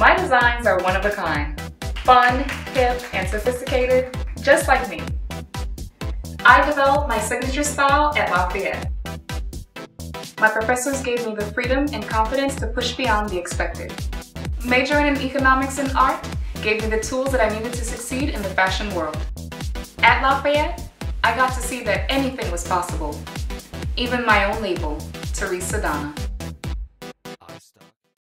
My designs are one of a kind. Fun, hip, and sophisticated, just like me. I developed my signature style at Lafayette. My professors gave me the freedom and confidence to push beyond the expected. Majoring in economics and art gave me the tools that I needed to succeed in the fashion world. At Lafayette, I got to see that anything was possible, even my own label, Terese Sydonna.